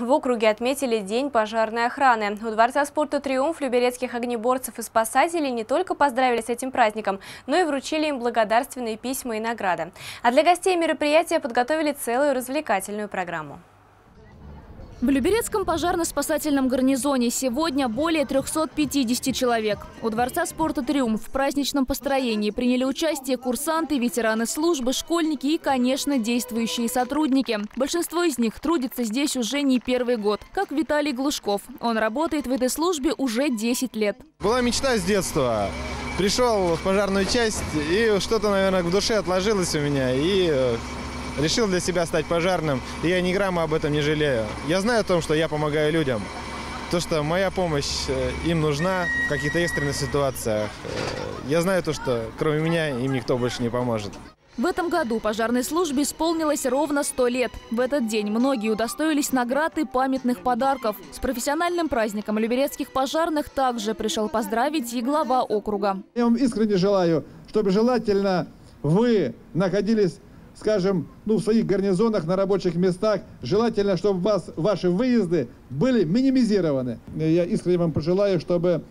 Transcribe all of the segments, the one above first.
В округе отметили День пожарной охраны. У Дворца спорта «Триумф» люберецких огнеборцев и спасателей не только поздравили с этим праздником, но и вручили им благодарственные письма и награды. А для гостей мероприятия подготовили целую развлекательную программу. В Люберецком пожарно-спасательном гарнизоне сегодня более 350 человек. У Дворца спорта «Триумф» в праздничном построении приняли участие курсанты, ветераны службы, школьники и, конечно, действующие сотрудники. Большинство из них трудится здесь уже не первый год, как Виталий Глушков. Он работает в этой службе уже 10 лет. Была мечта с детства. Пришел в пожарную часть, и что-то, наверное, в душе отложилось у меня. И э, решил для себя стать пожарным, и я ни грамма об этом не жалею. Я знаю о том, что я помогаю людям. То, что моя помощь э, им нужна в каких-то экстренных ситуациях. Э, я знаю то, что кроме меня им никто больше не поможет. В этом году пожарной службе исполнилось ровно 100 лет. В этот день многие удостоились наград и памятных подарков. С профессиональным праздником люберецких пожарных также пришел поздравить и глава округа. Я вам искренне желаю, чтобы желательно вы находились скажем, ну, в своих гарнизонах, на рабочих местах. Желательно, чтобы вас, ваши выезды были минимизированы. Я искренне вам пожелаю, чтобы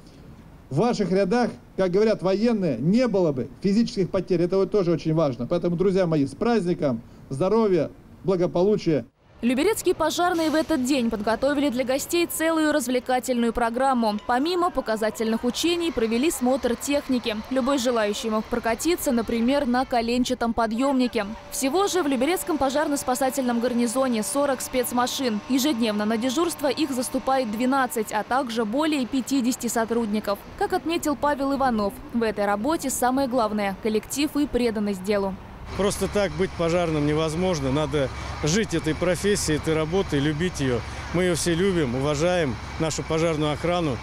в ваших рядах, как говорят военные, не было бы физических потерь. Это вот тоже очень важно. Поэтому, друзья мои, с праздником, здоровья, благополучия. Люберецкие пожарные в этот день подготовили для гостей целую развлекательную программу. Помимо показательных учений провели смотр техники. Любой желающий мог прокатиться, например, на коленчатом подъемнике. Всего же в Люберецком пожарно-спасательном гарнизоне 40 спецмашин. Ежедневно на дежурство их заступает 12, а также более 50 сотрудников. Как отметил Павел Иванов, в этой работе самое главное – коллектив и преданность делу. Просто так быть пожарным невозможно. Надо жить этой профессией, этой работой, любить ее. Мы ее все любим, уважаем, нашу пожарную охрану.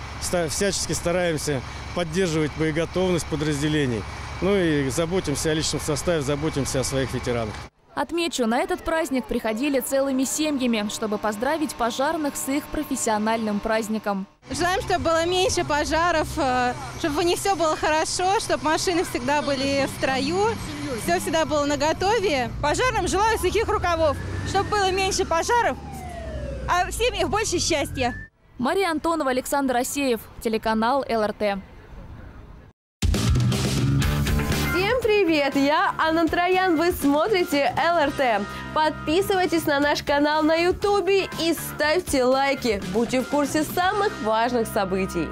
Всячески стараемся поддерживать боеготовность подразделений. Ну и заботимся о личном составе, заботимся о своих ветеранах. Отмечу, на этот праздник приходили целыми семьями, чтобы поздравить пожарных с их профессиональным праздником. Желаем, чтобы было меньше пожаров, э, чтобы у них все было хорошо, чтобы машины всегда были в строю, все всегда было на готове. Пожарным желаю сухих рукавов, чтобы было меньше пожаров, а в семьях больше счастья. Мария Антонова, Александр Асеев, телеканал ЛРТ. привет! Я Анна Троян, вы смотрите ЛРТ. Подписывайтесь на наш канал на Ютубе и ставьте лайки. Будьте в курсе самых важных событий.